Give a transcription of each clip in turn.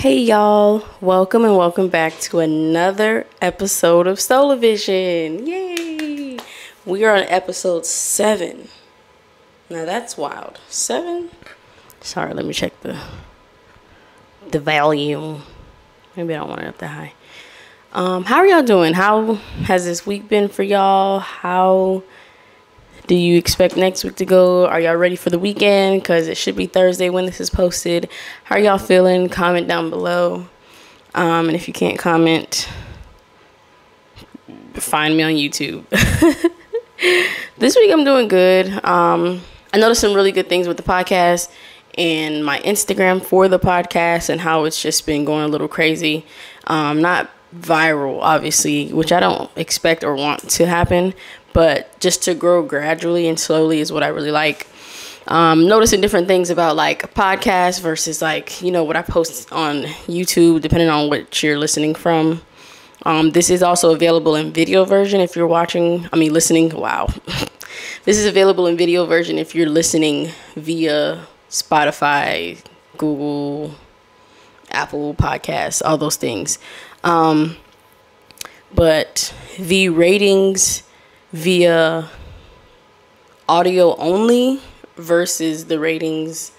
Hey y'all, welcome and welcome back to another episode of Soulevision. Yay! We are on episode seven. Now that's wild. Seven? Sorry, let me check the the volume. Maybe I don't want it up that high. Um, how are y'all doing? How has this week been for y'all? How do you expect next week to go? Are y'all ready for the weekend? Because it should be Thursday when this is posted. How are y'all feeling? Comment down below. Um, and if you can't comment, find me on YouTube. this week I'm doing good. Um, I noticed some really good things with the podcast and my Instagram for the podcast and how it's just been going a little crazy. Um, not viral, obviously, which I don't expect or want to happen, but just to grow gradually and slowly is what I really like. Um, noticing different things about like podcasts versus like you know what I post on YouTube, depending on what you're listening from. Um, this is also available in video version if you're watching. I mean, listening. Wow, this is available in video version if you're listening via Spotify, Google, Apple Podcasts, all those things. Um, but the ratings via audio only versus the ratings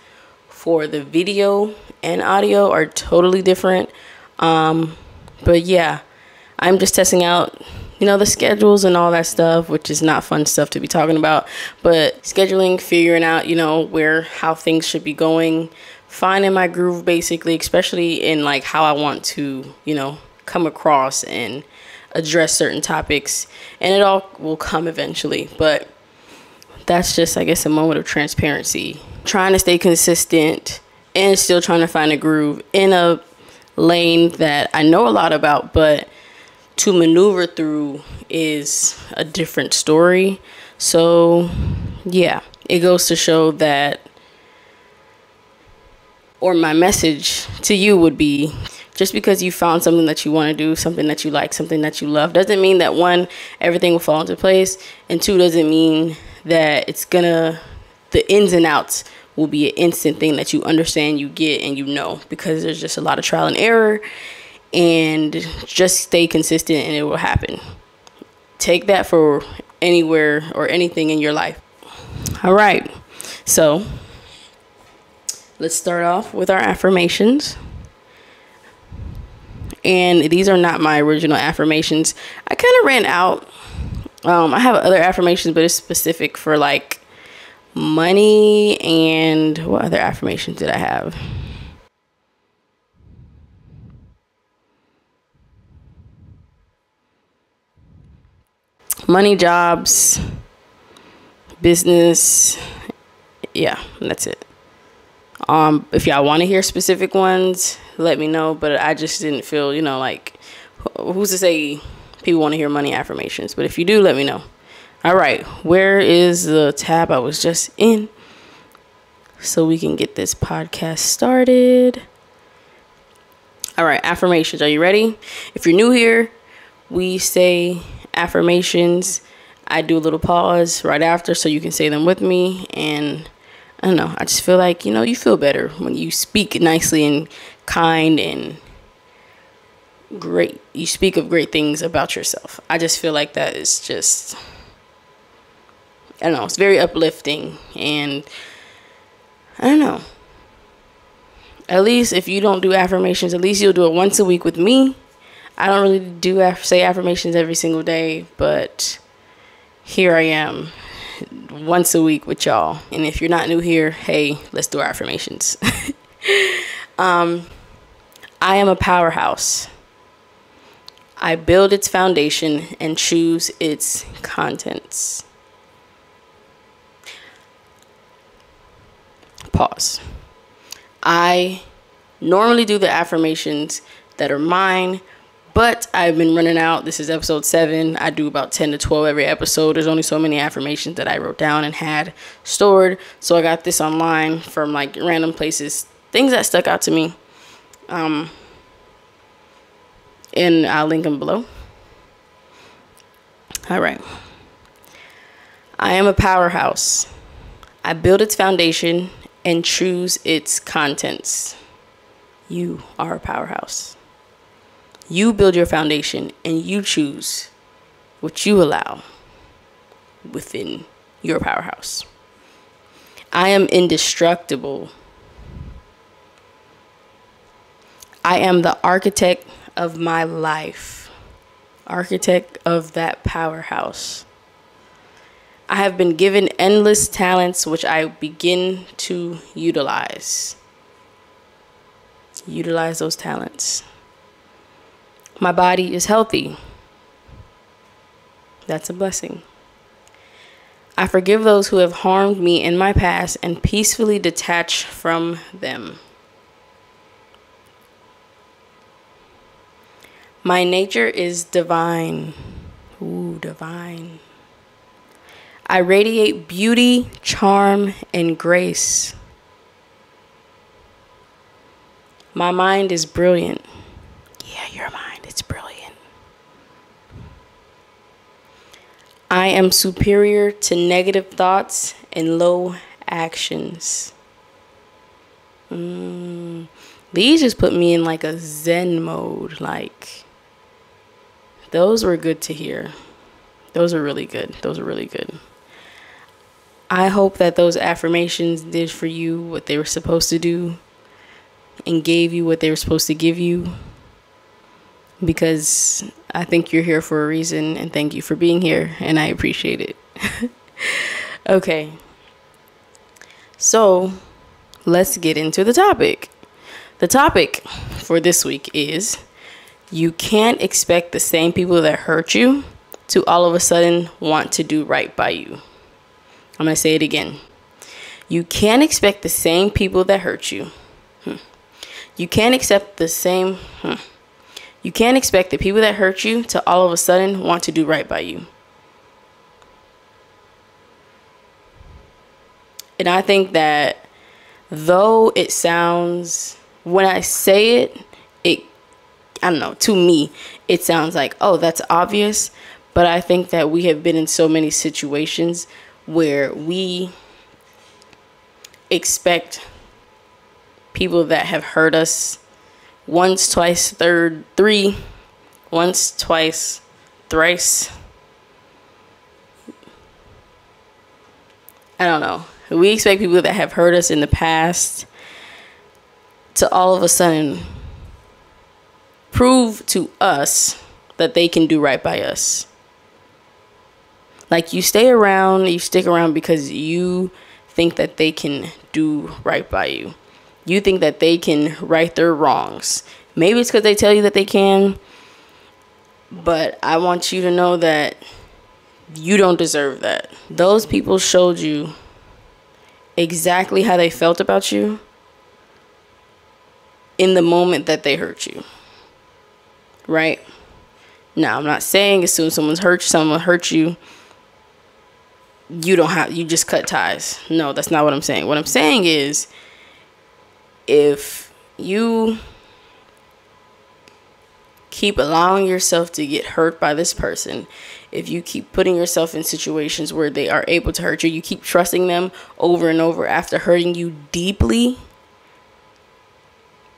for the video and audio are totally different. Um, but yeah, I'm just testing out, you know, the schedules and all that stuff, which is not fun stuff to be talking about. But scheduling, figuring out, you know, where how things should be going, finding my groove basically, especially in like how I want to, you know, come across and address certain topics and it all will come eventually. But that's just i guess a moment of transparency. Trying to stay consistent and still trying to find a groove in a lane that i know a lot about but to maneuver through is a different story. So yeah it goes to show that or my message to you would be just because you found something that you want to do, something that you like, something that you love, doesn't mean that one, everything will fall into place, and two, doesn't mean that it's gonna, the ins and outs will be an instant thing that you understand, you get, and you know, because there's just a lot of trial and error, and just stay consistent and it will happen. Take that for anywhere or anything in your life. All right, so let's start off with our affirmations and these are not my original affirmations. I kind of ran out. Um, I have other affirmations, but it's specific for like money and what other affirmations did I have? Money, jobs, business. Yeah, that's it. Um, if y'all want to hear specific ones, let me know. But I just didn't feel, you know, like who's to say people want to hear money affirmations. But if you do, let me know. All right, where is the tab I was just in? So we can get this podcast started. All right, affirmations. Are you ready? If you're new here, we say affirmations. I do a little pause right after so you can say them with me. And I don't know, I just feel like, you know, you feel better when you speak nicely and kind and great. You speak of great things about yourself. I just feel like that is just, I don't know, it's very uplifting. And I don't know. At least if you don't do affirmations, at least you'll do it once a week with me. I don't really do say affirmations every single day, but here I am once a week with y'all. And if you're not new here, hey, let's do our affirmations. um, I am a powerhouse. I build its foundation and choose its contents. Pause. I normally do the affirmations that are mine, but I've been running out. This is episode seven. I do about 10 to 12 every episode. There's only so many affirmations that I wrote down and had stored. So I got this online from like random places, things that stuck out to me. Um, and I'll link them below. All right. I am a powerhouse. I build its foundation and choose its contents. You are a powerhouse. You build your foundation and you choose what you allow within your powerhouse. I am indestructible. I am the architect of my life, architect of that powerhouse. I have been given endless talents which I begin to utilize. Utilize those talents. My body is healthy. That's a blessing. I forgive those who have harmed me in my past and peacefully detach from them. My nature is divine. Ooh, divine. I radiate beauty, charm, and grace. My mind is brilliant. Yeah, your mind is brilliant. I am superior to negative thoughts and low actions. Mm, these just put me in like a zen mode. Like, those were good to hear. Those are really good. Those are really good. I hope that those affirmations did for you what they were supposed to do and gave you what they were supposed to give you because I think you're here for a reason and thank you for being here and I appreciate it. okay. So, let's get into the topic. The topic for this week is you can't expect the same people that hurt you to all of a sudden want to do right by you. I'm going to say it again. You can't expect the same people that hurt you. Hmm. You can't accept the same. Hmm. You can't expect the people that hurt you to all of a sudden want to do right by you. And I think that though it sounds, when I say it, it, I don't know, to me, it sounds like, oh, that's obvious. But I think that we have been in so many situations where we expect people that have hurt us once, twice, third, three, once, twice, thrice. I don't know. We expect people that have hurt us in the past to all of a sudden prove to us that they can do right by us. Like you stay around, you stick around because you think that they can do right by you. You think that they can right their wrongs. Maybe it's because they tell you that they can, but I want you to know that you don't deserve that. Those people showed you exactly how they felt about you in the moment that they hurt you. Right? Now, I'm not saying as soon as someone's hurt you, someone hurt you, you don't have you just cut ties. No, that's not what I'm saying. What I'm saying is if you keep allowing yourself to get hurt by this person, if you keep putting yourself in situations where they are able to hurt you, you keep trusting them over and over after hurting you deeply,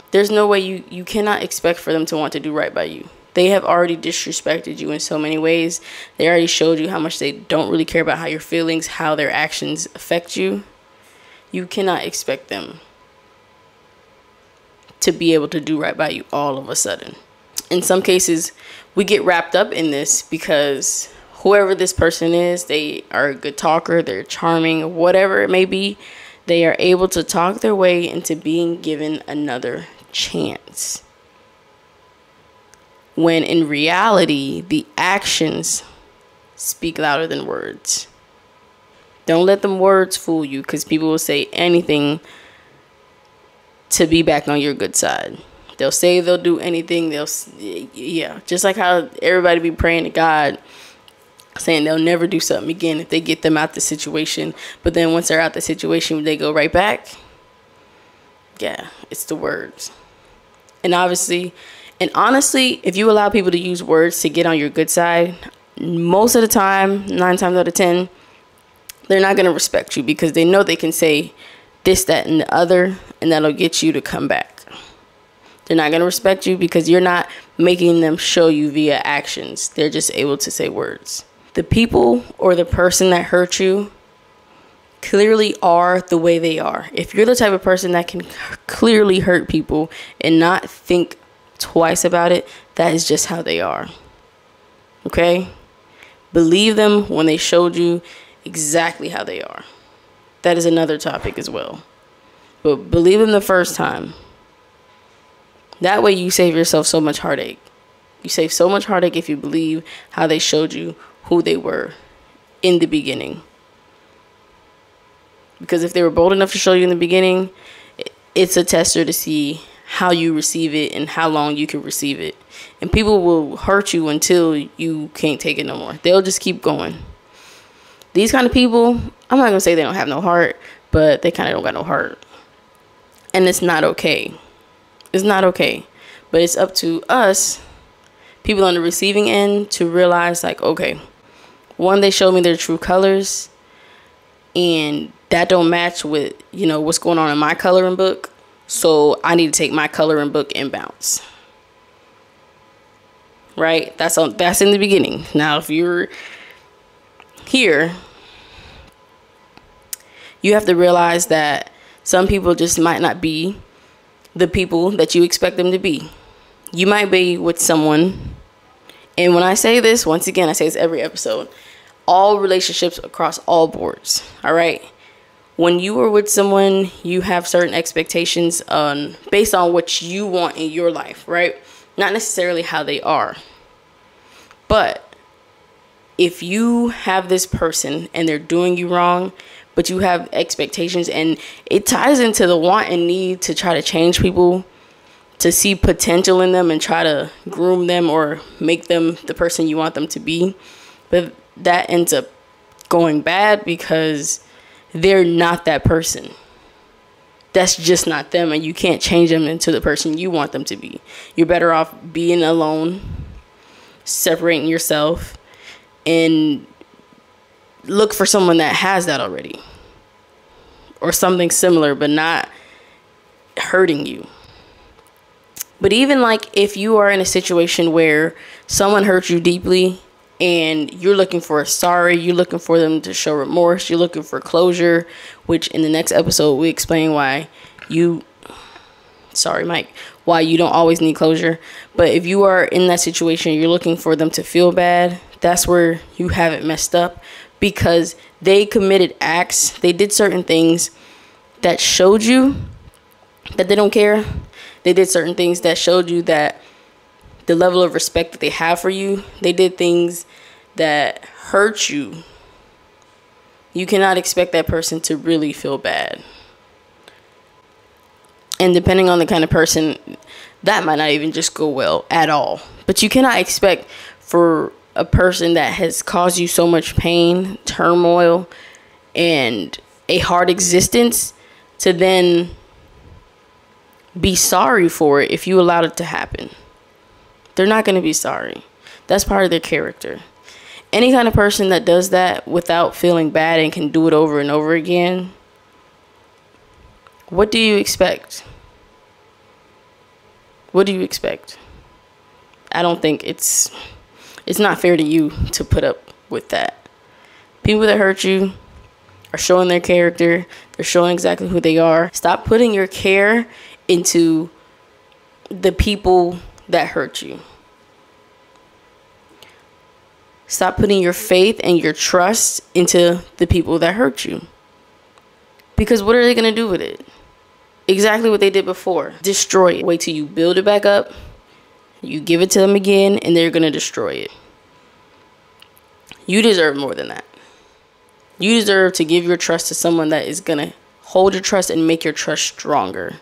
there's no way you you cannot expect for them to want to do right by you. They have already disrespected you in so many ways. They already showed you how much they don't really care about how your feelings, how their actions affect you. You cannot expect them to be able to do right by you all of a sudden. In some cases, we get wrapped up in this because whoever this person is, they are a good talker, they're charming, whatever it may be, they are able to talk their way into being given another chance when in reality, the actions speak louder than words. Don't let them words fool you because people will say anything to be back on your good side. They'll say they'll do anything. They'll, yeah, just like how everybody be praying to God, saying they'll never do something again if they get them out the situation. But then once they're out the situation, they go right back. Yeah, it's the words. And obviously, and honestly, if you allow people to use words to get on your good side, most of the time, nine times out of ten, they're not going to respect you because they know they can say this, that, and the other, and that'll get you to come back. They're not going to respect you because you're not making them show you via actions. They're just able to say words. The people or the person that hurt you clearly are the way they are. If you're the type of person that can clearly hurt people and not think twice about it, that is just how they are. Okay? Believe them when they showed you exactly how they are. That is another topic as well. But believe them the first time. That way you save yourself so much heartache. You save so much heartache if you believe how they showed you who they were in the beginning. Because if they were bold enough to show you in the beginning, it's a tester to see how you receive it and how long you can receive it. And people will hurt you until you can't take it no more. They'll just keep going. These kind of people, I'm not to say they don't have no heart, but they kind of don't got no heart. And it's not okay. It's not okay. But it's up to us, people on the receiving end, to realize like, okay, one, they showed me their true colors. And that don't match with you know what's going on in my coloring book so i need to take my coloring book and bounce right that's on that's in the beginning now if you're here you have to realize that some people just might not be the people that you expect them to be you might be with someone and when i say this once again i say this every episode all relationships across all boards all right when you are with someone, you have certain expectations on based on what you want in your life, right? Not necessarily how they are. But if you have this person and they're doing you wrong, but you have expectations and it ties into the want and need to try to change people to see potential in them and try to groom them or make them the person you want them to be. But that ends up going bad because they're not that person. That's just not them, and you can't change them into the person you want them to be. You're better off being alone, separating yourself, and look for someone that has that already or something similar, but not hurting you. But even like if you are in a situation where someone hurt you deeply and you're looking for a sorry, you're looking for them to show remorse, you're looking for closure, which in the next episode we explain why you sorry Mike, why you don't always need closure. But if you are in that situation, you're looking for them to feel bad, that's where you have it messed up because they committed acts, they did certain things that showed you that they don't care. They did certain things that showed you that the level of respect that they have for you. They did things that hurt you. You cannot expect that person to really feel bad. And depending on the kind of person, that might not even just go well at all. But you cannot expect for a person that has caused you so much pain, turmoil, and a hard existence to then be sorry for it if you allowed it to happen. They're not going to be sorry. That's part of their character. Any kind of person that does that without feeling bad and can do it over and over again, what do you expect? What do you expect? I don't think it's it's not fair to you to put up with that. People that hurt you are showing their character. They're showing exactly who they are. Stop putting your care into the people that hurt you. Stop putting your faith and your trust into the people that hurt you. Because what are they going to do with it? Exactly what they did before destroy it. Wait till you build it back up, you give it to them again, and they're going to destroy it. You deserve more than that. You deserve to give your trust to someone that is going to hold your trust and make your trust stronger.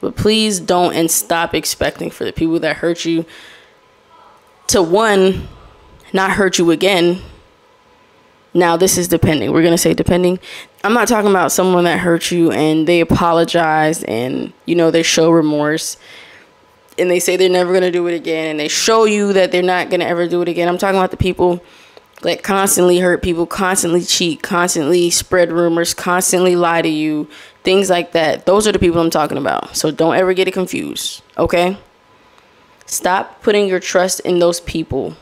But please don't and stop expecting for the people that hurt you to one, not hurt you again. Now, this is depending. We're going to say depending. I'm not talking about someone that hurt you and they apologize and, you know, they show remorse and they say they're never going to do it again and they show you that they're not going to ever do it again. I'm talking about the people like constantly hurt people, constantly cheat, constantly spread rumors, constantly lie to you, things like that. Those are the people I'm talking about. So don't ever get it confused, okay? Stop putting your trust in those people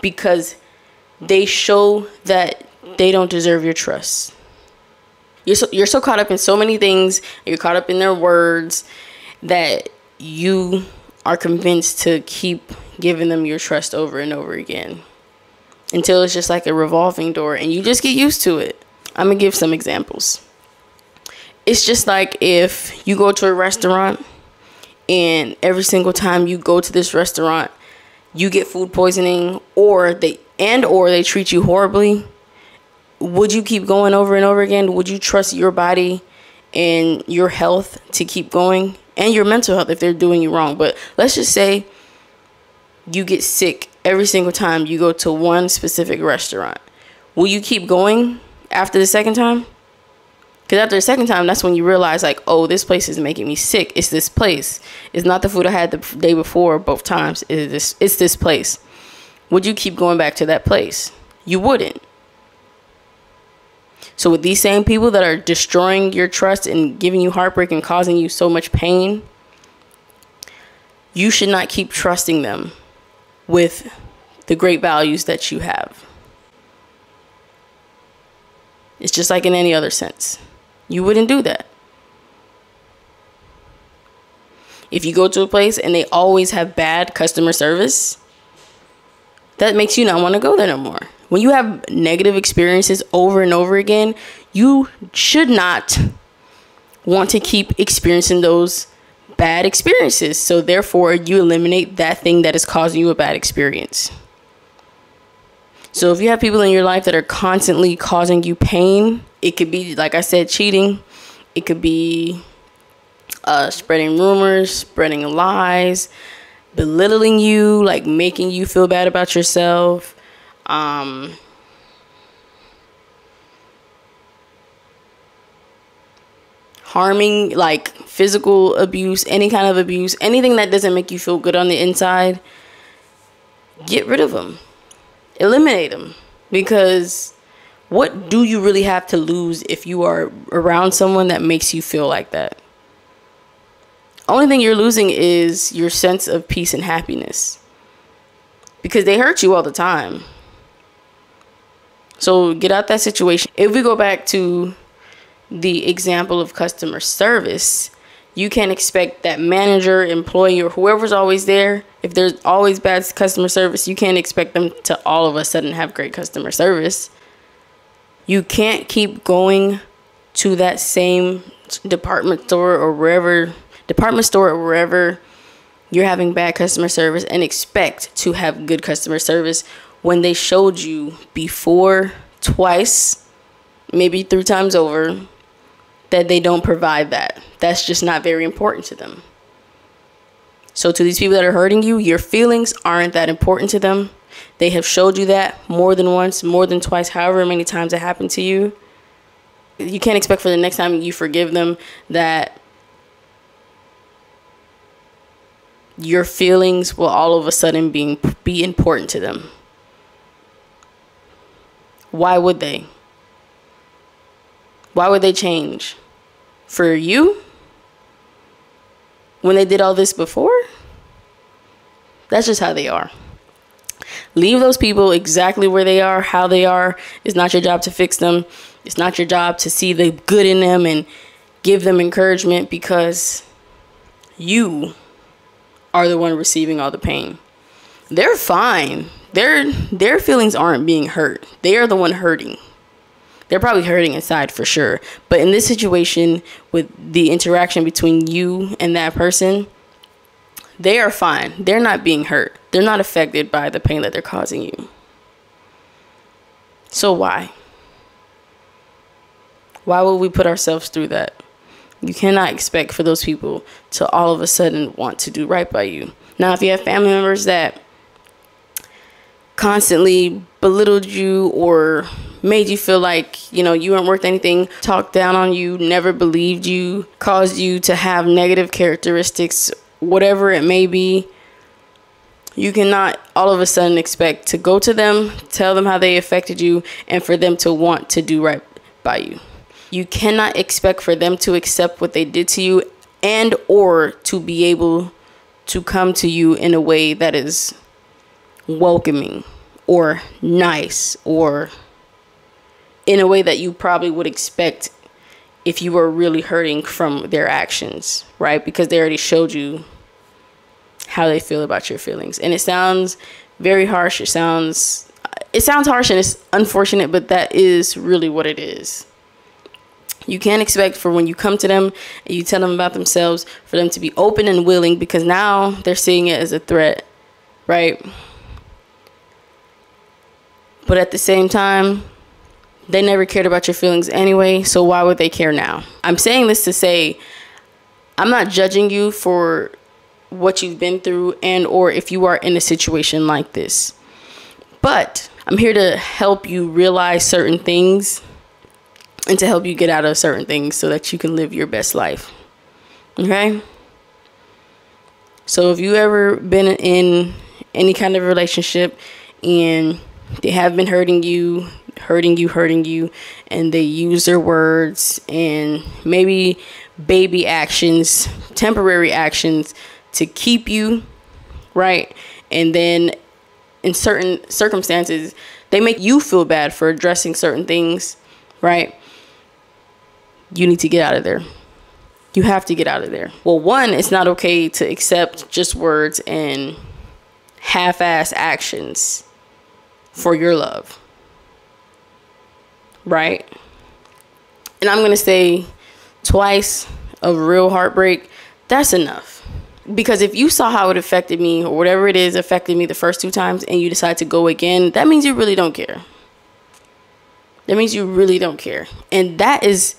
because they show that they don't deserve your trust. You're so, you're so caught up in so many things, you're caught up in their words that you are convinced to keep giving them your trust over and over again until it's just like a revolving door and you just get used to it. I'm gonna give some examples. It's just like if you go to a restaurant and every single time you go to this restaurant, you get food poisoning or they and or they treat you horribly. Would you keep going over and over again? Would you trust your body and your health to keep going and your mental health if they're doing you wrong? But let's just say you get sick every single time you go to one specific restaurant. Will you keep going after the second time? Because after the second time, that's when you realize, like, oh, this place is making me sick. It's this place. It's not the food I had the day before both times. It's this, it's this place. Would you keep going back to that place? You wouldn't. So, with these same people that are destroying your trust and giving you heartbreak and causing you so much pain, you should not keep trusting them with the great values that you have. It's just like in any other sense. You wouldn't do that. If you go to a place and they always have bad customer service, that makes you not want to go there no more. When you have negative experiences over and over again, you should not want to keep experiencing those bad experiences. So therefore, you eliminate that thing that is causing you a bad experience. So if you have people in your life that are constantly causing you pain, it could be like I said, cheating. It could be uh, spreading rumors, spreading lies, belittling you, like making you feel bad about yourself. Um, harming like physical abuse, any kind of abuse, anything that doesn't make you feel good on the inside, get rid of them. Eliminate them because what do you really have to lose if you are around someone that makes you feel like that? Only thing you're losing is your sense of peace and happiness. Because they hurt you all the time. So get out that situation. If we go back to the example of customer service, you can't expect that manager, employee, or whoever's always there, if there's always bad customer service, you can't expect them to all of a sudden have great customer service. You can't keep going to that same department store or wherever, department store or wherever you're having bad customer service and expect to have good customer service when they showed you before twice, maybe three times over, that they don't provide that. That's just not very important to them. So, to these people that are hurting you, your feelings aren't that important to them. They have showed you that more than once, more than twice, however many times it happened to you. You can't expect for the next time you forgive them that your feelings will all of a sudden be, be important to them. Why would they? Why would they change? For you? When they did all this before? That's just how they are. Leave those people exactly where they are, how they are. It's not your job to fix them. It's not your job to see the good in them and give them encouragement because you are the one receiving all the pain. They're fine. Their their feelings aren't being hurt. They are the one hurting they're probably hurting inside for sure. But in this situation, with the interaction between you and that person, they are fine. They're not being hurt. They're not affected by the pain that they're causing you. So why? Why would we put ourselves through that? You cannot expect for those people to all of a sudden want to do right by you. Now, if you have family members that constantly belittled you or made you feel like, you know, you weren't worth anything, talked down on you, never believed you, caused you to have negative characteristics, whatever it may be, You cannot all of a sudden expect to go to them, tell them how they affected you, and for them to want to do right by you. You cannot expect for them to accept what they did to you and or to be able to come to you in a way that is welcoming or nice or in a way that you probably would expect if you were really hurting from their actions, right? Because they already showed you how they feel about your feelings. And it sounds very harsh. It sounds it sounds harsh and it's unfortunate, but that is really what it is. You can't expect for when you come to them and you tell them about themselves for them to be open and willing because now they're seeing it as a threat, right? But at the same time, they never cared about your feelings anyway, so why would they care now? I'm saying this to say I'm not judging you for what you've been through and or if you are in a situation like this. But I'm here to help you realize certain things and to help you get out of certain things so that you can live your best life. Okay? So if you ever been in any kind of relationship and they have been hurting you, hurting you, hurting you, and they use their words and maybe baby actions, temporary actions to keep you, right? And then in certain circumstances, they make you feel bad for addressing certain things, right? You need to get out of there. You have to get out of there. Well, one, it's not okay to accept just words and half ass actions for your love right? And I'm going to say twice of real heartbreak, that's enough. Because if you saw how it affected me or whatever it is affected me the first two times and you decide to go again, that means you really don't care. That means you really don't care. And that is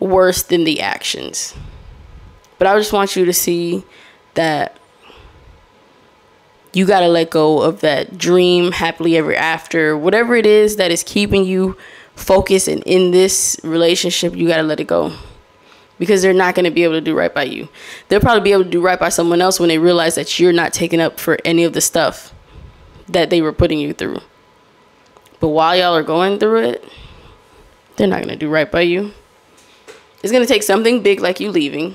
worse than the actions. But I just want you to see that you got to let go of that dream happily ever after, whatever it is that is keeping you focused and in this relationship, you got to let it go because they're not going to be able to do right by you. They'll probably be able to do right by someone else when they realize that you're not taking up for any of the stuff that they were putting you through. But while y'all are going through it, they're not going to do right by you. It's going to take something big like you leaving,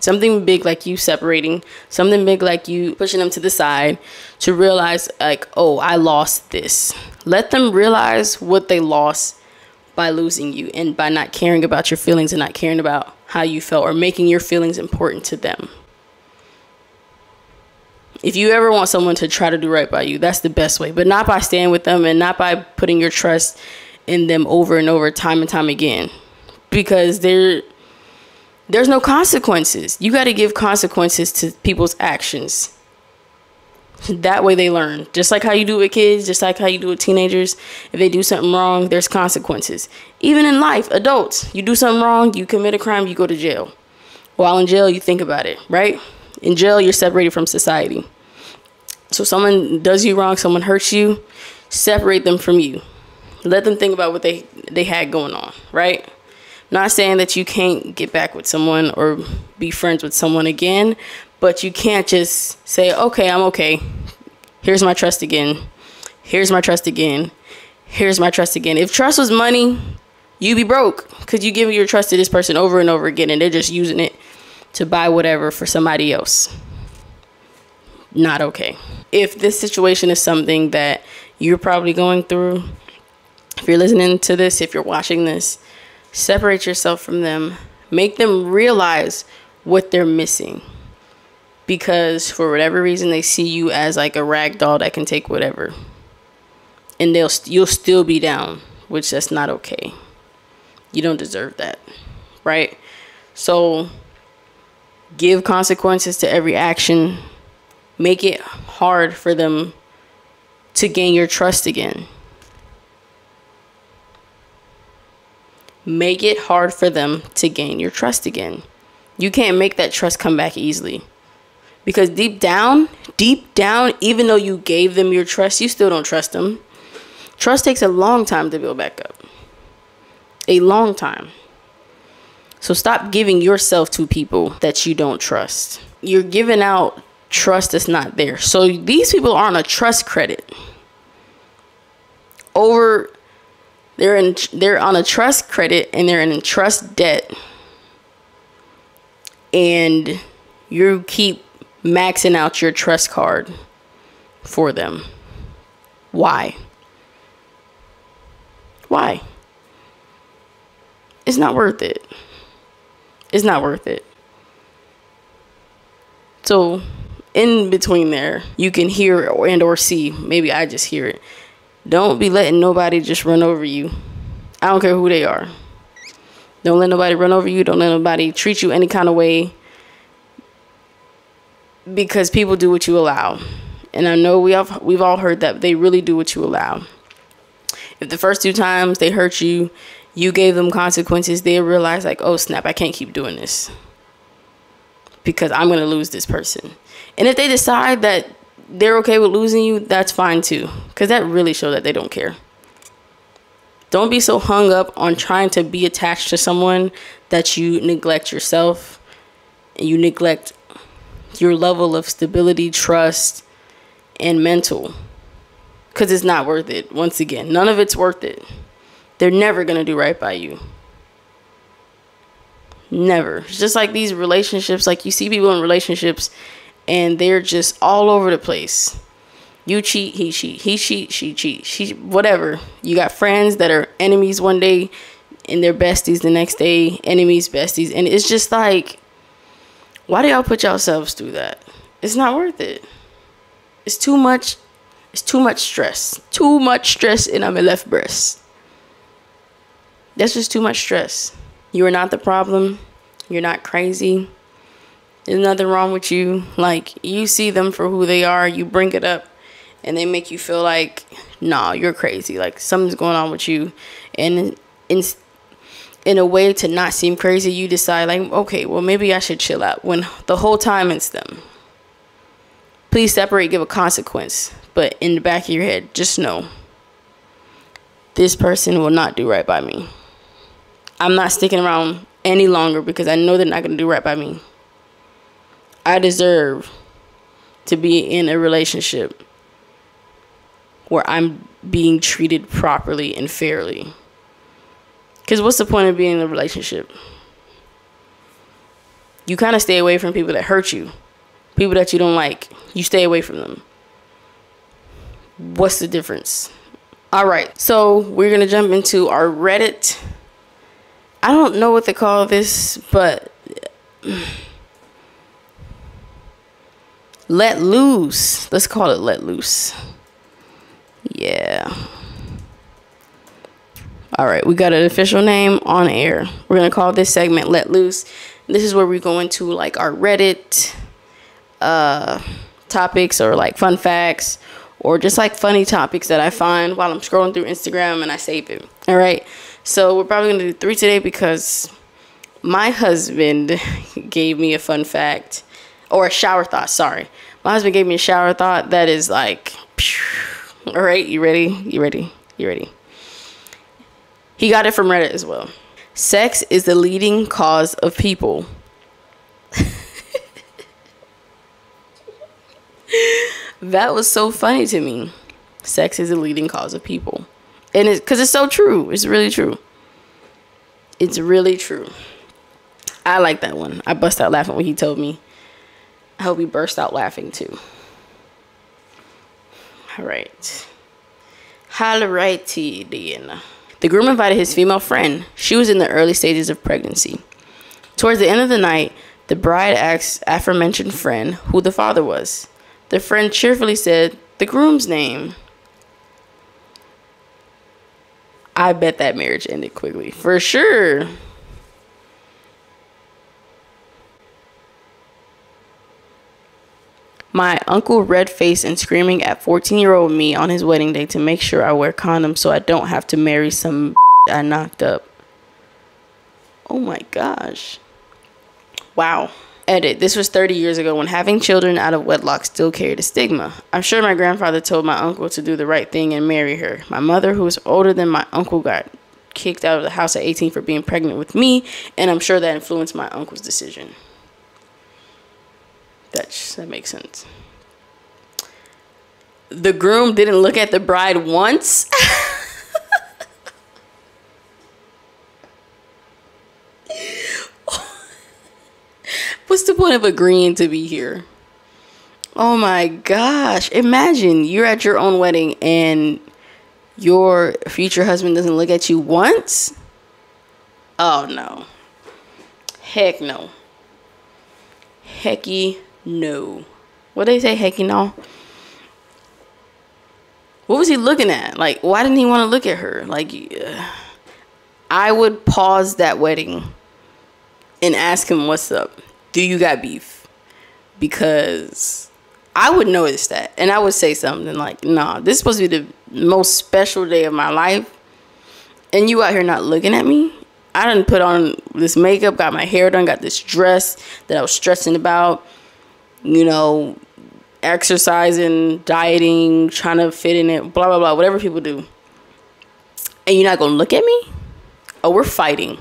something big like you separating, something big like you pushing them to the side to realize, like, oh, I lost this. Let them realize what they lost by losing you and by not caring about your feelings and not caring about how you felt or making your feelings important to them. If you ever want someone to try to do right by you, that's the best way, but not by staying with them and not by putting your trust in them over and over time and time again because there there's no consequences. You got to give consequences to people's actions. That way they learn. Just like how you do with kids just like how you do with teenagers if they do something wrong there's consequences. Even in life adults you do something wrong you commit a crime you go to jail. While in jail you think about it right? In jail you're separated from society. So someone does you wrong someone hurts you separate them from you. Let them think about what they they had going on right not saying that you can't get back with someone or be friends with someone again but you can't just say, okay, I'm okay. Here's my trust again. Here's my trust again. Here's my trust again. If trust was money, you'd be broke because you give your trust to this person over and over again and they're just using it to buy whatever for somebody else. Not okay. If this situation is something that you're probably going through, if you're listening to this, if you're watching this, separate yourself from them. Make them realize what they're missing. Because for whatever reason they see you as like a rag doll that can take whatever. And they'll you'll still be down which that's not okay. You don't deserve that right? So give consequences to every action. Make it hard for them to gain your trust again make it hard for them to gain your trust again you can't make that trust come back easily because deep down, deep down, even though you gave them your trust, you still don't trust them. Trust takes a long time to build back up. A long time. So stop giving yourself to people that you don't trust. You're giving out trust that's not there. So these people are on a trust credit. Over they're in they're on a trust credit and they're in trust debt. And you keep maxing out your trust card for them. Why? Why? It's not worth it. It's not worth it. So, in between there, you can hear and or see. Maybe I just hear it. Don't be letting nobody just run over you. I don't care who they are. Don't let nobody run over you. Don't let nobody treat you any kind of way. Because people do what you allow. And I know we have we've all heard that they really do what you allow. If the first two times they hurt you, you gave them consequences, they realize like, oh snap, I can't keep doing this because I'm gonna lose this person. And if they decide that they're okay with losing you, that's fine too, because that really shows that they don't care. Don't be so hung up on trying to be attached to someone that you neglect yourself and you neglect your level of stability, trust, and mental. Because it's not worth it. Once again, none of it's worth it. They're never going to do right by you. Never. It's just like these relationships, like you see people in relationships and they're just all over the place. You cheat, he cheat, he cheat, she cheat, she whatever. You got friends that are enemies one day and they're besties the next day, enemies, besties, and it's just like why do y'all put yourselves through that? It's not worth it. It's too much it's too much stress. Too much stress in my left breast. That's just too much stress. You are not the problem. You're not crazy. There's nothing wrong with you. Like, you see them for who they are, you bring it up, and they make you feel like, nah, you're crazy. Like, something's going on with you. And in, in a way to not seem crazy, you decide, like, okay, well, maybe I should chill out. When the whole time it's them. Please separate, give a consequence. But in the back of your head, just know this person will not do right by me. I'm not sticking around any longer because I know they're not going to do right by me. I deserve to be in a relationship where I'm being treated properly and fairly. Because what's the point of being in a relationship? You kind of stay away from people that hurt you, people that you don't like. You stay away from them. What's the difference? All right, so we're gonna jump into our Reddit I don't know what they call this, but let loose. Let's call it let loose. Yeah. All right, we got an official name on air. We're gonna call this segment "Let Loose." This is where we go into like our Reddit uh, topics or like fun facts or just like funny topics that I find while I'm scrolling through Instagram and I save it. All right. So we're probably gonna do three today because my husband gave me a fun fact or a shower thought. Sorry, my husband gave me a shower thought that is like, all right, you ready? You ready? You ready? He got it from Reddit as well. Sex is the leading cause of people. that was so funny to me. Sex is the leading cause of people and it's because it's so true. It's really true. It's really true. I like that one. I bust out laughing when he told me. He burst out laughing too. All right. Alrighty then. The groom invited his female friend. She was in the early stages of pregnancy. Towards the end of the night, the bride asked aforementioned friend who the father was. The friend cheerfully said the groom's name. I bet that marriage ended quickly. For sure. My uncle red faced and screaming at 14 year old me on his wedding day to make sure I wear condoms so I don't have to marry some I knocked up. Oh my gosh. Wow. Edit. This was 30 years ago when having children out of wedlock still carried a stigma. I'm sure my grandfather told my uncle to do the right thing and marry her. My mother, who was older than my uncle, got kicked out of the house at 18 for being pregnant with me, and I'm sure that influenced my uncle's decision. That that makes sense. The groom didn't look at the bride once. What's the point of agreeing to be here? Oh my gosh. Imagine you're at your own wedding and your future husband doesn't look at you once. Oh no. Heck no. Hecky no. What they say, hecky no? What was he looking at? Like, why didn't he want to look at her? Like, uh, I would pause that wedding and ask him, What's up? Do you got beef? Because I would notice that. And I would say something like, Nah, this is supposed to be the most special day of my life. And you out here not looking at me? I didn't put on this makeup, got my hair done, got this dress that I was stressing about, you know, exercising, dieting, trying to fit in it, blah, blah, blah, whatever people do. And you're not going to look at me? Oh, we're fighting.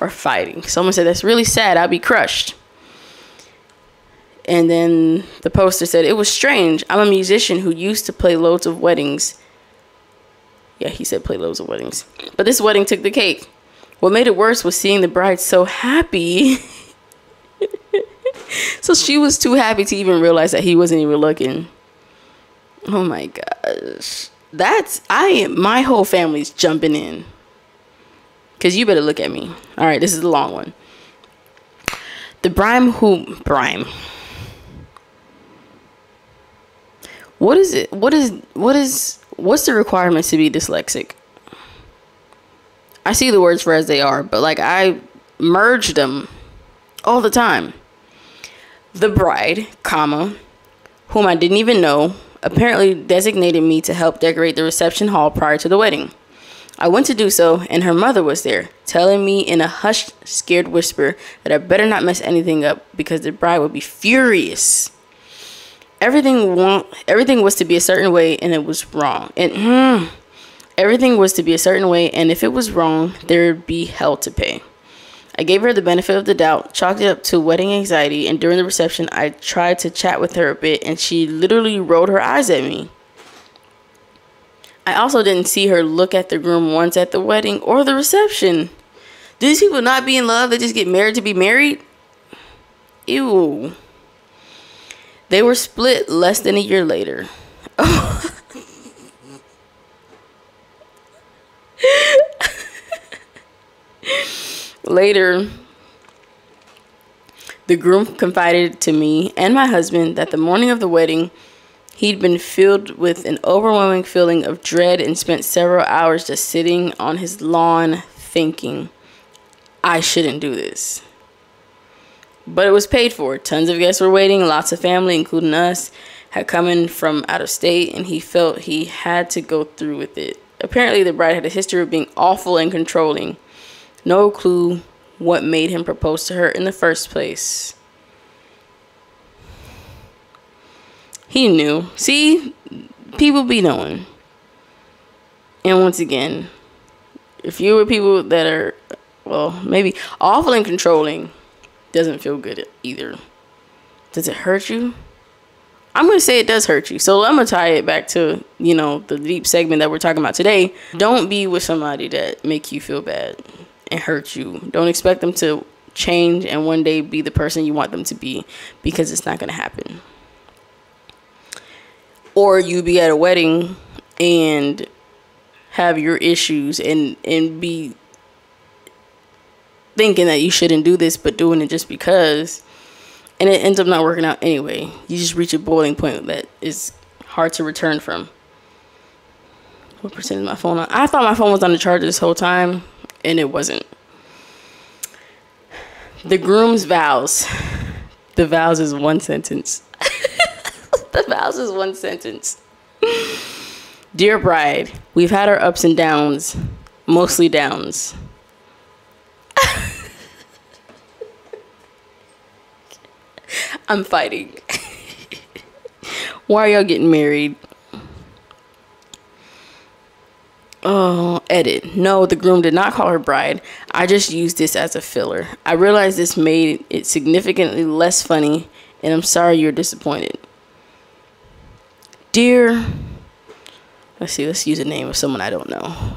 We're fighting. Someone said, That's really sad. I'll be crushed. And then the poster said, It was strange. I'm a musician who used to play loads of weddings. Yeah, he said play loads of weddings. But this wedding took the cake. What made it worse was seeing the bride so happy. so she was too happy to even realize that he wasn't even looking. Oh my gosh. That's I my whole family's jumping in. Cause you better look at me. Alright, this is the long one. The brime who brime. What is it? What is what is what's the requirements to be dyslexic? I see the words for as they are, but like I merge them all the time. The bride, comma, whom I didn't even know, apparently designated me to help decorate the reception hall prior to the wedding. I went to do so, and her mother was there, telling me in a hushed, scared whisper that I better not mess anything up because the bride would be furious. Everything want, everything was to be a certain way, and it was wrong. And hmm, Everything was to be a certain way, and if it was wrong, there'd be hell to pay. I gave her the benefit of the doubt, chalked it up to wedding anxiety, and during the reception, I tried to chat with her a bit, and she literally rolled her eyes at me. I also didn't see her look at the groom once at the wedding or the reception. Do these people not be in love? They just get married to be married? Ew. They were split less than a year later. Later, the groom confided to me and my husband that the morning of the wedding, he'd been filled with an overwhelming feeling of dread and spent several hours just sitting on his lawn thinking, I shouldn't do this. But it was paid for. Tons of guests were waiting, lots of family, including us, had come in from out of state, and he felt he had to go through with it. Apparently, the bride had a history of being awful and controlling. No clue what made him propose to her in the first place. He knew. See, people be knowing. And once again, if you were people that are, well, maybe awful and controlling, doesn't feel good either. Does it hurt you? I'm going to say it does hurt you. So I'm going to tie it back to, you know, the deep segment that we're talking about today. Don't be with somebody that make you feel bad and hurt you. Don't expect them to change and one day be the person you want them to be because it's not going to happen. Or you be at a wedding and have your issues and and be thinking that you shouldn't do this but doing it just because and it ends up not working out anyway. You just reach a boiling point that is hard to return from. What percent is my phone on? I thought my phone was on the charger this whole time, and it wasn't. The groom's vows. The vows is one sentence. the vows is one sentence. Dear bride, we've had our ups and downs, mostly downs. I'm fighting. Why are y'all getting married? Oh, edit. No, the groom did not call her bride. I just used this as a filler. I realized this made it significantly less funny and I'm sorry you're disappointed. Dear, let's see, let's use a name of someone I don't know.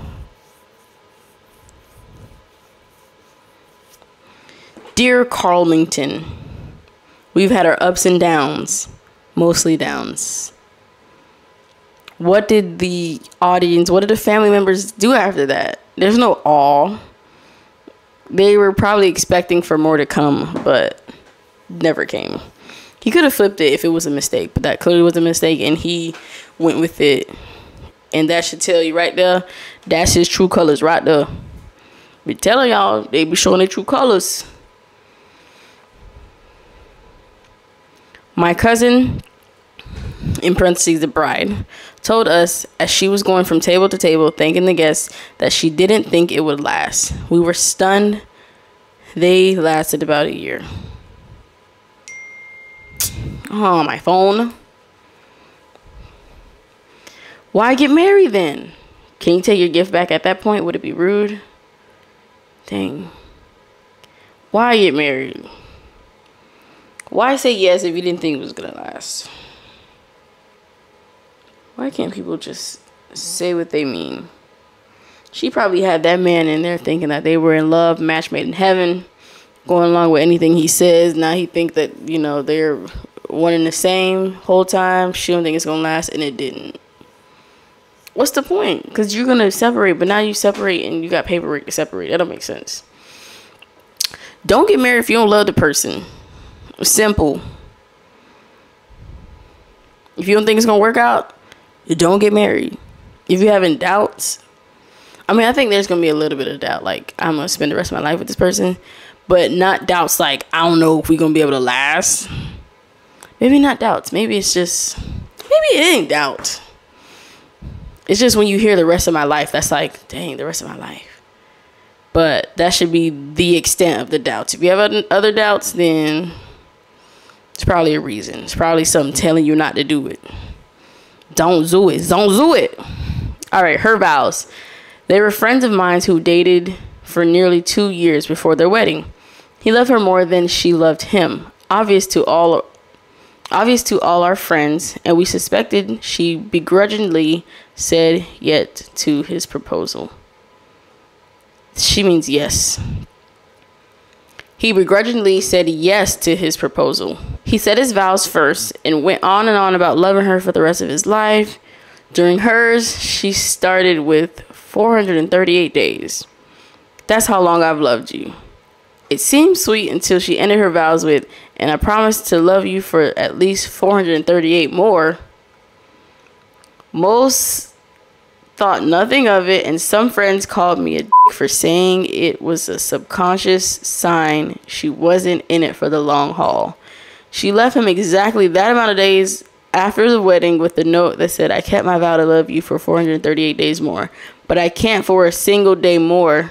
Dear Carlington, we've had our ups and downs, mostly downs. What did the audience, what did the family members do after that? There's no all. They were probably expecting for more to come, but never came. He could have flipped it if it was a mistake, but that clearly was a mistake, and he went with it. And that should tell you right there, that's his true colors right there. Be telling y'all, they be showing their true colors. My cousin, in parentheses, the bride, told us as she was going from table to table, thanking the guests, that she didn't think it would last. We were stunned. They lasted about a year. Oh, my phone. Why get married then? Can you take your gift back at that point? Would it be rude? Dang. Why get married? Why say yes if you didn't think it was gonna last? Why can't people just say what they mean? She probably had that man in there thinking that they were in love, match made in heaven, going along with anything he says. Now he think that, you know, they're one and the same whole time. She don't think it's gonna last and it didn't. What's the point? Because you're gonna separate, but now you separate and you got paperwork to separate. That don't make sense. Don't get married if you don't love the person. Simple. If you don't think it's gonna work out, don't get married. If you're having doubts, I mean, I think there's gonna be a little bit of doubt. Like I'm gonna spend the rest of my life with this person, but not doubts. Like I don't know if we're gonna be able to last. Maybe not doubts. Maybe it's just maybe it ain't doubt. It's just when you hear the rest of my life, that's like, dang, the rest of my life. But that should be the extent of the doubts. If you have other doubts, then it's probably a reason. It's probably something telling you not to do it. Don't do it. Don't do it. All right, her vows. They were friends of mine who dated for nearly two years before their wedding. He loved her more than she loved him. Obvious to all obvious to all our friends, and we suspected she begrudgingly said yet to his proposal. She means yes. He begrudgingly said yes to his proposal. He said his vows first and went on and on about loving her for the rest of his life. During hers, she started with 438 days. That's how long I've loved you. It seemed sweet until she ended her vows with, and I promise to love you for at least 438 more. Most thought nothing of it, and some friends called me a dick for saying it was a subconscious sign she wasn't in it for the long haul. She left him exactly that amount of days after the wedding with the note that said, I kept my vow to love you for 438 days more, but I can't for a single day more.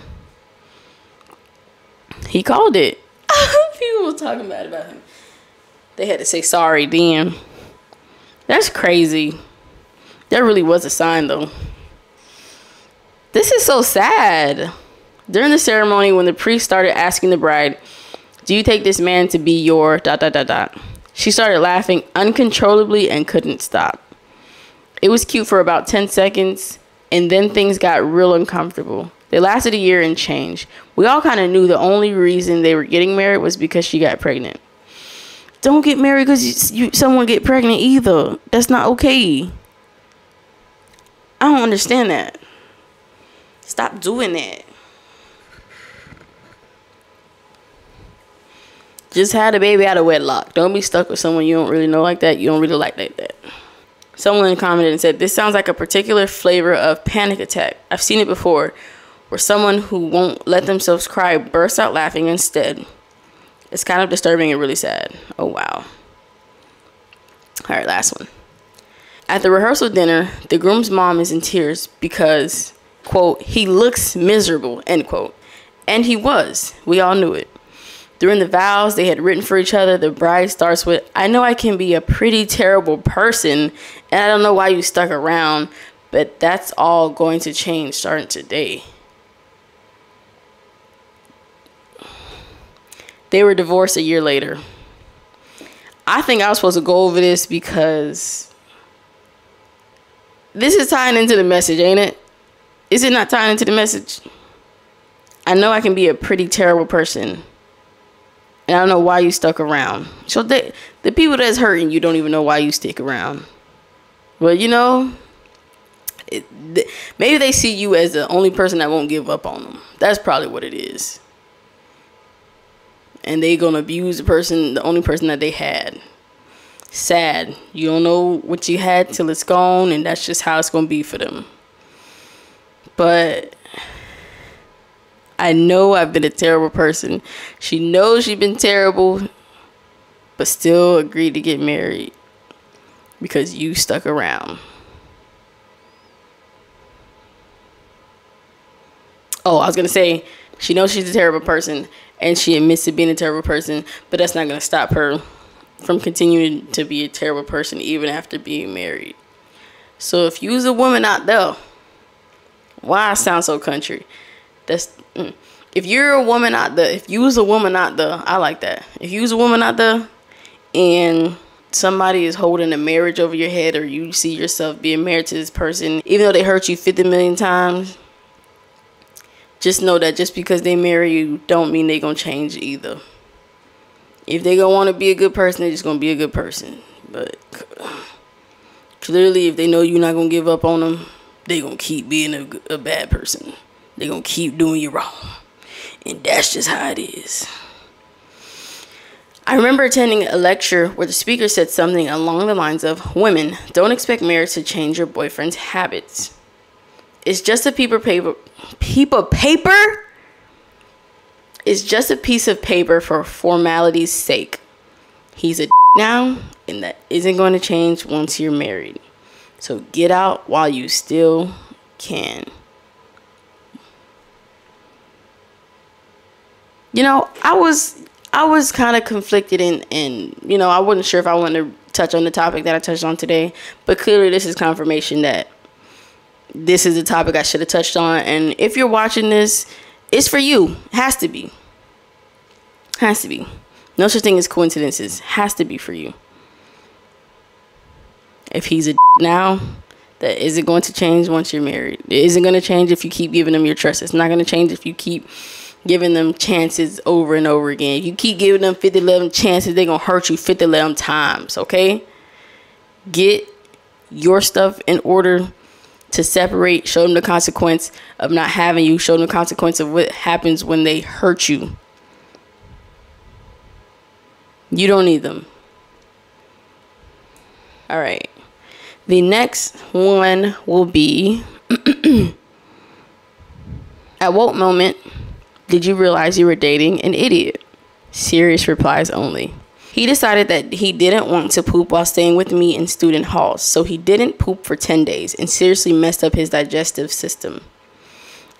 He called it. People were talking bad about him. They had to say sorry, damn. That's crazy. That really was a sign, though. This is so sad. During the ceremony, when the priest started asking the bride, Do you take this man to be your dot dot dot dot? She started laughing uncontrollably and couldn't stop. It was cute for about 10 seconds, and then things got real uncomfortable. They lasted a year and change. We all kind of knew the only reason they were getting married was because she got pregnant. Don't get married because you, you, someone get pregnant either. That's not okay. I don't understand that. Stop doing that. Just had a baby out of wedlock. Don't be stuck with someone you don't really know like that. You don't really like like that. Someone commented and said, This sounds like a particular flavor of panic attack. I've seen it before, where someone who won't let themselves cry bursts out laughing instead. It's kind of disturbing and really sad. Oh, wow. All right, last one. At the rehearsal dinner, the groom's mom is in tears because quote, he looks miserable, end quote. And he was. We all knew it. During the vows they had written for each other, the bride starts with, I know I can be a pretty terrible person, and I don't know why you stuck around, but that's all going to change starting today. They were divorced a year later. I think I was supposed to go over this because this is tying into the message, ain't it? Is it not tying into the message? I know I can be a pretty terrible person. And I don't know why you stuck around. So they, the people that's hurting you don't even know why you stick around. But you know, it, maybe they see you as the only person that won't give up on them. That's probably what it is. And they gonna abuse the person, the only person that they had. Sad. You don't know what you had till it's gone, and that's just how it's gonna be for them. But I know I've been a terrible person. She knows she's been terrible, but still agreed to get married because you stuck around. Oh, I was gonna say she knows she's a terrible person and she admits to being a terrible person, but that's not gonna stop her from continuing to be a terrible person even after being married. So if you's a woman out there, why I sound so country? That's mm. if you're a woman out there, if you was a woman out there, I like that. If you was a woman out there and somebody is holding a marriage over your head or you see yourself being married to this person, even though they hurt you 50 million times, just know that just because they marry you don't mean they gonna change either. If they gonna want to be a good person, they're just gonna be a good person. But clearly, if they know you're not gonna give up on them, they gonna keep being a, a bad person. They gonna keep doing you wrong, and that's just how it is. I remember attending a lecture where the speaker said something along the lines of Women, don't expect marriage to change your boyfriend's habits. It's just a paper paper paper paper It's just a piece of paper for formality's sake. He's a now, and that isn't going to change once you're married. So get out while you still can. You know, I was I was kind of conflicted and and you know, I wasn't sure if I wanted to touch on the topic that I touched on today, but clearly this is confirmation that this is a topic I should have touched on. And if you're watching this, it's for you. Has to be. Has to be. No such thing as coincidences. Has to be for you. If he's a now, that isn't going to change once you're married. It isn't going to change if you keep giving them your trust. It's not going to change if you keep giving them chances over and over again. You keep giving them 50, 11 chances, they're going to hurt you 50, 11 times, okay? Get your stuff in order to separate, show them the consequence of not having you, show them the consequence of what happens when they hurt you. You don't need them. All right. The next one will be At what moment did you realize you were dating an idiot? Serious replies only. He decided that he didn't want to poop while staying with me in student halls, so he didn't poop for 10 days and seriously messed up his digestive system.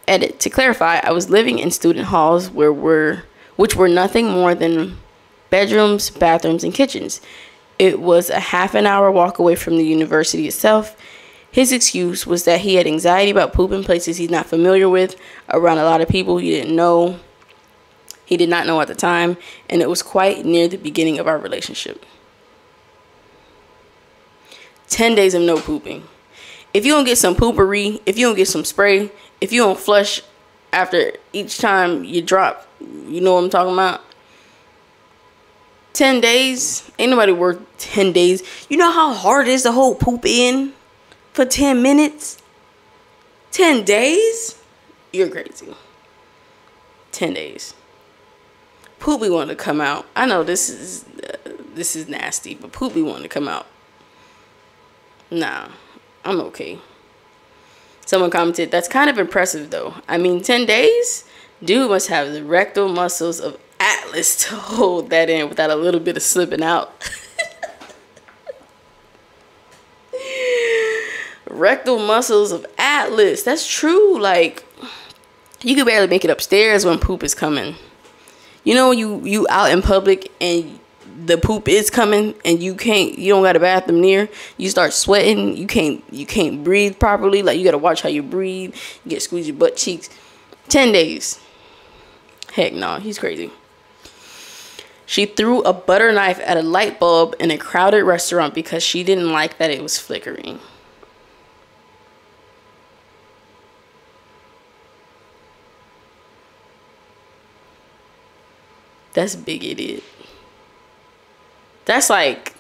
Edit. To clarify, I was living in student halls where were which were nothing more than bedrooms, bathrooms, and kitchens. It was a half an hour walk away from the university itself. His excuse was that he had anxiety about pooping places he's not familiar with, around a lot of people he didn't know, he did not know at the time, and it was quite near the beginning of our relationship. 10 days of no pooping. If you don't get some poopery, if you don't get some spray, if you don't flush after each time you drop, you know what I'm talking about? 10 days, ain't nobody worth 10 days. You know how hard it is to hold poop in for 10 minutes? 10 days? You're crazy. 10 days. Poopy wanted to come out. I know this is uh, this is nasty, but Poopy wanted to come out. Nah, I'm okay. Someone commented, that's kind of impressive though. I mean, 10 days? Dude must have the rectal muscles of Atlas to hold that in without a little bit of slipping out. rectal muscles of Atlas. That's true. Like, you can barely make it upstairs when poop is coming you know you you out in public and the poop is coming and you can't you don't got a bathroom near you start sweating you can't you can't breathe properly like you gotta watch how you breathe you get squeeze your butt cheeks 10 days heck no he's crazy She threw a butter knife at a light bulb in a crowded restaurant because she didn't like that it was flickering. That's big idiot. That's like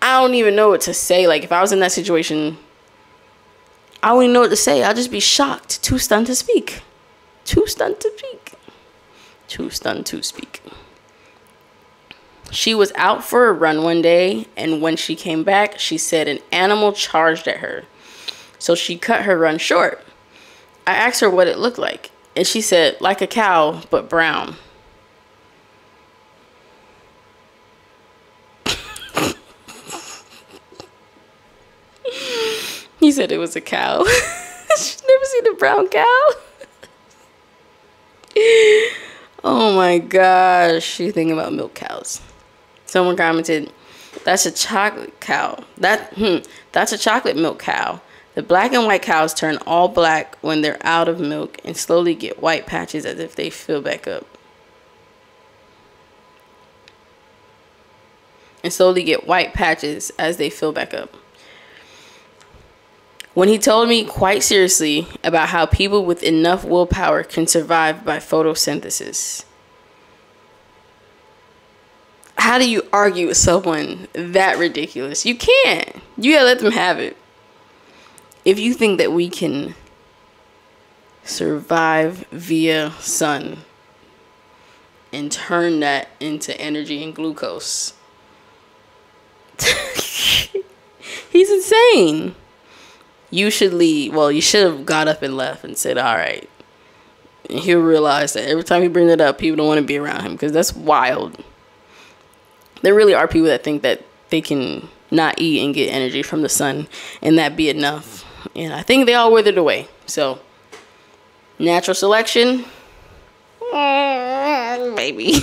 I don't even know what to say. Like if I was in that situation, I wouldn't know what to say. I'd just be shocked, too stunned to speak. Too stunned to speak too stunned to speak. She was out for a run one day, and when she came back, she said an animal charged at her. So she cut her run short. I asked her what it looked like, and she said, like a cow, but brown. he said it was a cow. She's never seen a brown cow. Oh my gosh, you think about milk cows. Someone commented, "That's a chocolate cow. That hmm, that's a chocolate milk cow. The black and white cows turn all black when they're out of milk and slowly get white patches as if they fill back up." And slowly get white patches as they fill back up when he told me quite seriously about how people with enough willpower can survive by photosynthesis. How do you argue with someone that ridiculous? You can't. You gotta let them have it. If you think that we can survive via sun and turn that into energy and glucose, he's insane you should leave. Well, you should have got up and left and said, all right. And he'll realize that every time you bring it up, people don't want to be around him because that's wild. There really are people that think that they can not eat and get energy from the sun and that be enough. And I think they all withered away. So, natural selection, maybe.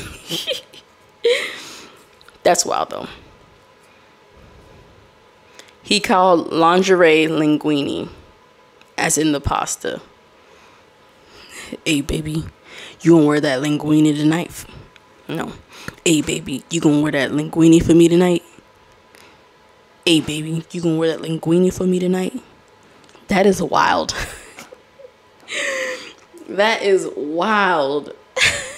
that's wild though. He called lingerie linguini, as in the pasta. Hey, baby, you gonna wear that linguini tonight? No. Hey, baby, you gonna wear that linguini for me tonight? Hey, baby, you gonna wear that linguini for me tonight? That is wild. that is wild.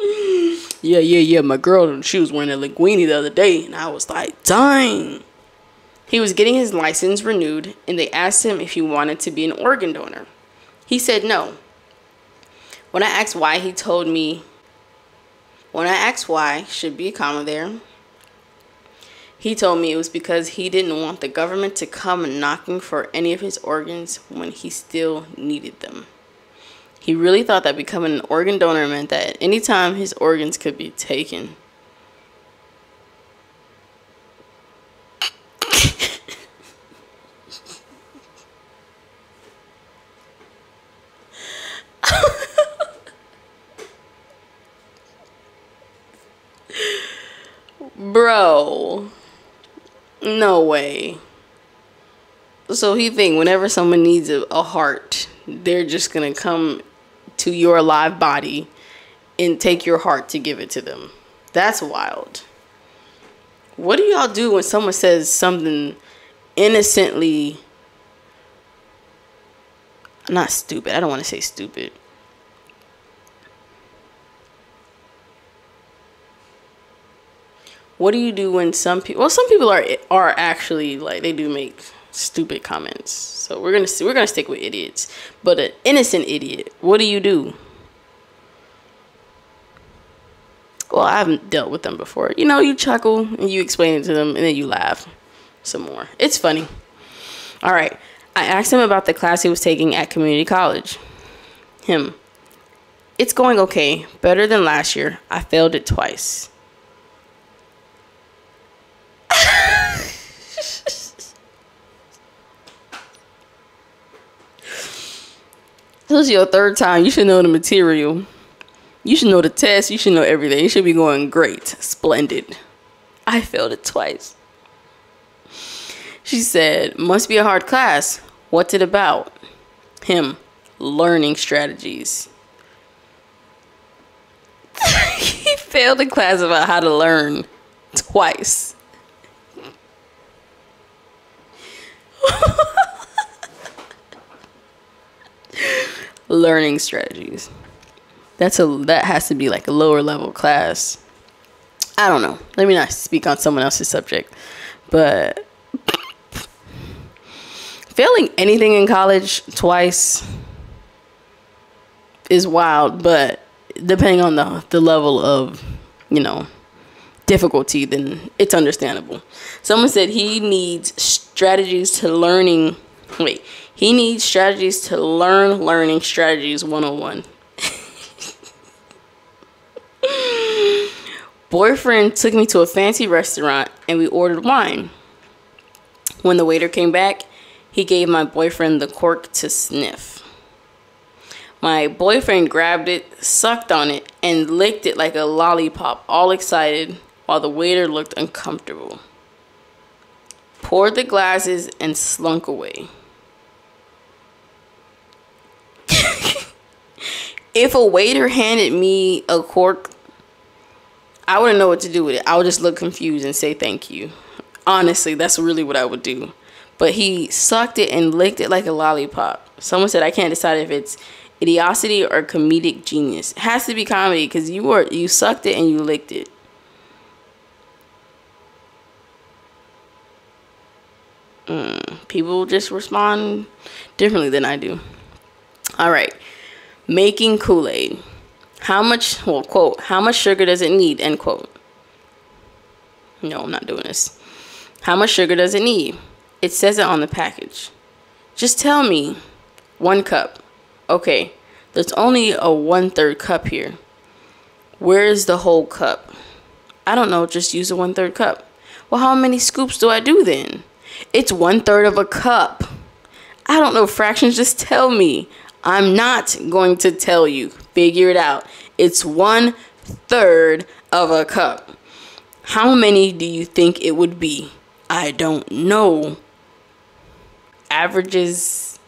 yeah, yeah, yeah. My girl, she was wearing a linguine the other day, and I was like, dang. He was getting his license renewed, and they asked him if he wanted to be an organ donor. He said no. When I asked why, he told me, when I asked why, should be a comma there, he told me it was because he didn't want the government to come knocking for any of his organs when he still needed them. He really thought that becoming an organ donor meant that anytime his organs could be taken. Bro. No way. So he think whenever someone needs a, a heart, they're just gonna come to your live body and take your heart to give it to them. That's wild. What do y'all do when someone says something innocently not stupid. I don't want to say stupid. What do you do when some people well some people are are actually like they do make stupid comments. So we're gonna see we're gonna stick with idiots. But an innocent idiot, what do you do? Well, I haven't dealt with them before. You know, you chuckle and you explain it to them, and then you laugh some more. It's funny. All right. I asked him about the class he was taking at community college. Him. It's going okay. Better than last year. I failed it twice. This is your third time. You should know the material. You should know the test. You should know everything. It should be going great. Splendid. I failed it twice. She said, Must be a hard class. What's it about? Him, learning strategies. he failed a class about how to learn twice. Learning strategies. That's a that has to be like a lower level class. I don't know. Let me not speak on someone else's subject. But failing anything in college twice is wild, but depending on the the level of, you know, difficulty, then it's understandable. Someone said he needs strategies to learning. Wait, he needs strategies to learn learning strategies 101. Boyfriend took me to a fancy restaurant and we ordered wine. When the waiter came back, he gave my boyfriend the cork to sniff. My boyfriend grabbed it, sucked on it, and licked it like a lollipop, all excited, while the waiter looked uncomfortable. Poured the glasses and slunk away. If a waiter handed me a cork I wouldn't know what to do with it. I would just look confused and say thank you. Honestly, that's really what I would do. But he sucked it and licked it like a lollipop. Someone said I can't decide if it's idiocy or comedic genius. It has to be comedy because you were you sucked it and you licked it. Mm, people just respond differently than I do. All right, making Kool Aid. How much, well, quote, how much sugar does it need, end quote. No, I'm not doing this. How much sugar does it need? It says it on the package. Just tell me. One cup. Okay, there's only a one third cup here. Where is the whole cup? I don't know, just use a one third cup. Well, how many scoops do I do then? It's one third of a cup. I don't know fractions, just tell me. I'm not going to tell you. Figure it out. It's one third of a cup. How many do you think it would be? I don't know. Averages,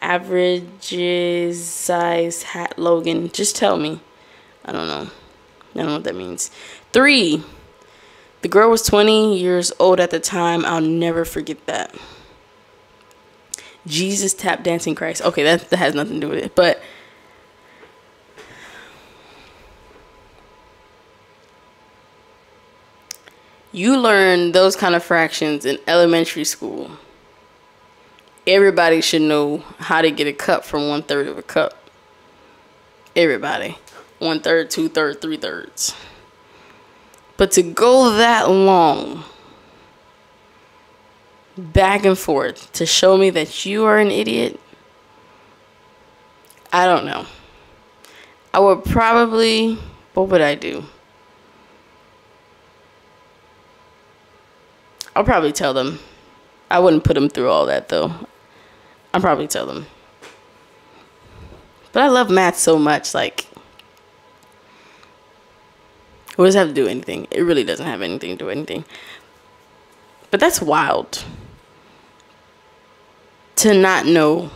averages size hat Logan. Just tell me. I don't know. I don't know what that means. Three. The girl was 20 years old at the time. I'll never forget that. Jesus tap dancing Christ. Okay, that, that has nothing to do with it. But you learn those kind of fractions in elementary school. Everybody should know how to get a cup from one third of a cup. Everybody. One third, two thirds, three thirds. But to go that long back and forth to show me that you are an idiot, I don't know. I would probably, what would I do? I'll probably tell them. I wouldn't put them through all that though. I'll probably tell them. But I love math so much, like, it have to do anything? It really doesn't have anything to do anything. But that's wild to not know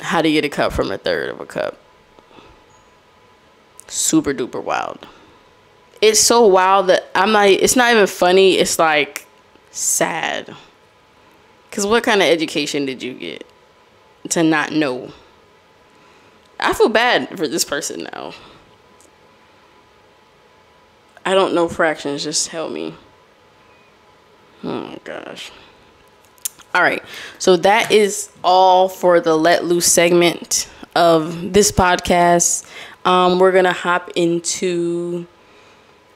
how to get a cup from a third of a cup. Super duper wild. It's so wild that I'm not, it's not even funny, it's like sad. Because what kind of education did you get to not know? I feel bad for this person now. I don't know fractions, just help me. Oh my gosh. All right. So that is all for the Let Loose segment of this podcast. Um, we're going to hop into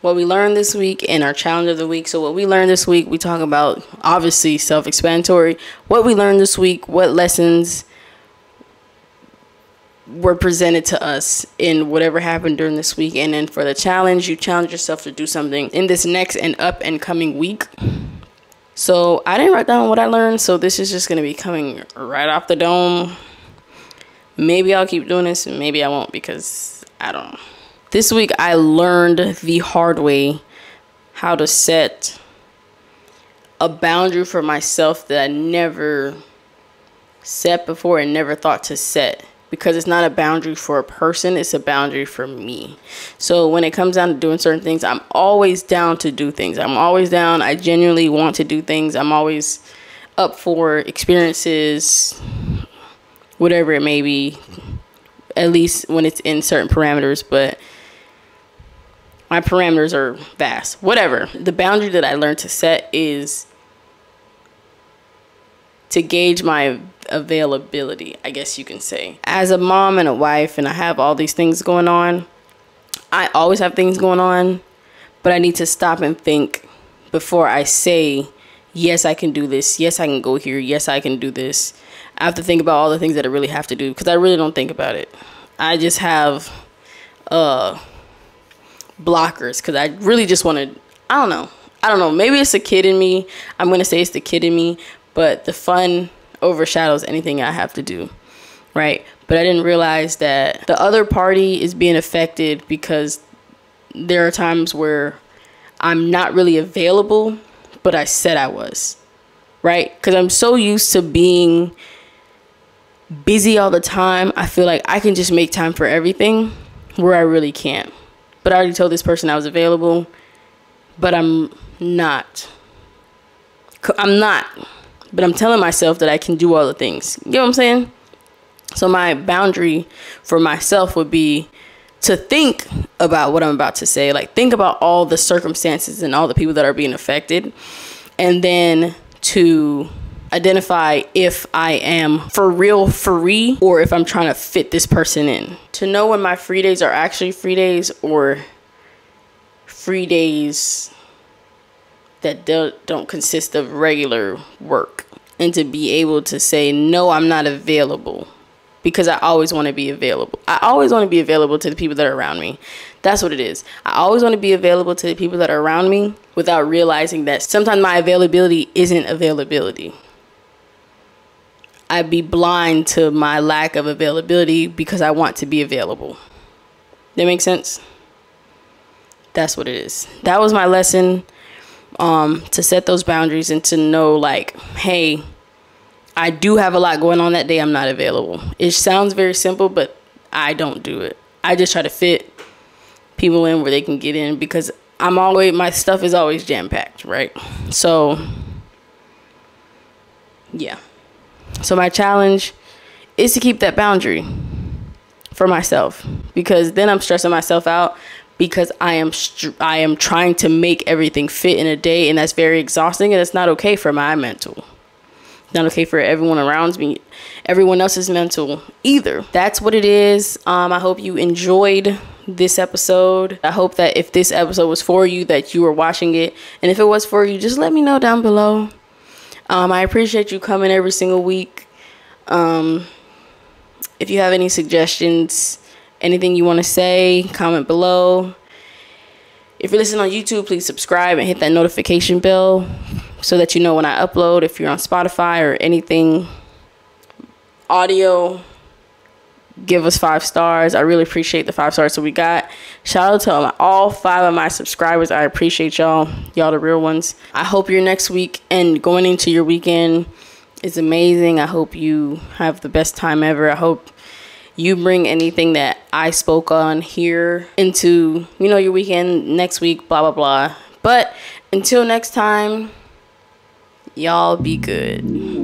what we learned this week and our challenge of the week. So, what we learned this week, we talk about obviously self explanatory. What we learned this week, what lessons were presented to us in whatever happened during this week. And then for the challenge, you challenge yourself to do something in this next and up and coming week. So I didn't write down what I learned, so this is just gonna be coming right off the dome. Maybe I'll keep doing this, maybe I won't because I don't know. This week I learned the hard way how to set a boundary for myself that I never set before and never thought to set because it's not a boundary for a person, it's a boundary for me. So when it comes down to doing certain things, I'm always down to do things. I'm always down. I genuinely want to do things. I'm always up for experiences, whatever it may be, at least when it's in certain parameters. But my parameters are vast. Whatever. The boundary that I learned to set is to gauge my availability, I guess you can say. As a mom and a wife, and I have all these things going on, I always have things going on, but I need to stop and think before I say, yes, I can do this. Yes, I can go here. Yes, I can do this. I have to think about all the things that I really have to do because I really don't think about it. I just have uh, blockers because I really just want to, I don't know. I don't know. Maybe it's a kid in me. I'm going to say it's the kid in me, but the fun overshadows anything I have to do, right? But I didn't realize that the other party is being affected because there are times where I'm not really available, but I said I was, right? Because I'm so used to being busy all the time. I feel like I can just make time for everything where I really can't. But I already told this person I was available, but I'm not. I'm not but I'm telling myself that I can do all the things. You know what I'm saying? So my boundary for myself would be to think about what I'm about to say, like think about all the circumstances and all the people that are being affected, and then to identify if I am for real free or if I'm trying to fit this person in. To know when my free days are actually free days or free days that don't consist of regular work and to be able to say no i'm not available because i always want to be available. I always want to be available to the people that are around me. That's what it is. I always want to be available to the people that are around me without realizing that sometimes my availability isn't availability. I'd be blind to my lack of availability because i want to be available. That makes sense? That's what it is. That was my lesson um, to set those boundaries and to know like, hey, I do have a lot going on that day. I'm not available. It sounds very simple, but I don't do it. I just try to fit people in where they can get in because I'm always my stuff is always jam packed, right? So yeah. So my challenge is to keep that boundary for myself because then I'm stressing myself out because I am I am trying to make everything fit in a day, and that's very exhausting, and it's not okay for my mental. Not okay for everyone around me, everyone else's mental either. That's what it is. Um, I hope you enjoyed this episode. I hope that if this episode was for you, that you were watching it, and if it was for you, just let me know down below. Um, I appreciate you coming every single week. Um, if you have any suggestions anything you want to say, comment below. If you're listening on YouTube, please subscribe and hit that notification bell so that you know when I upload. If you're on Spotify or anything audio, give us five stars. I really appreciate the five stars that we got. Shout out to all five of my subscribers. I appreciate y'all. Y'all the real ones. I hope your next week and going into your weekend is amazing. I hope you have the best time ever. I hope you bring anything that I spoke on here into, you know, your weekend next week, blah, blah, blah. But until next time, y'all be good.